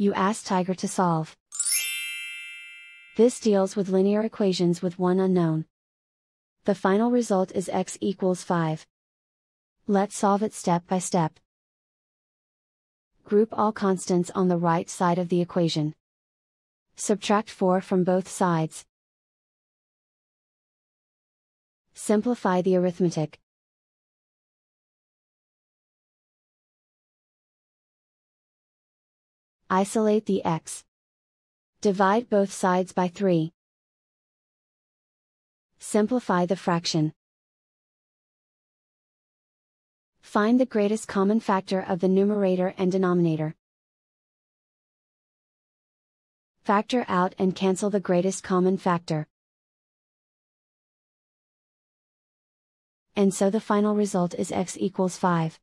you ask Tiger to solve. This deals with linear equations with one unknown. The final result is x equals 5. Let's solve it step by step. Group all constants on the right side of the equation. Subtract 4 from both sides. Simplify the arithmetic. Isolate the x. Divide both sides by 3. Simplify the fraction. Find the greatest common factor of the numerator and denominator. Factor out and cancel the greatest common factor. And so the final result is x equals 5.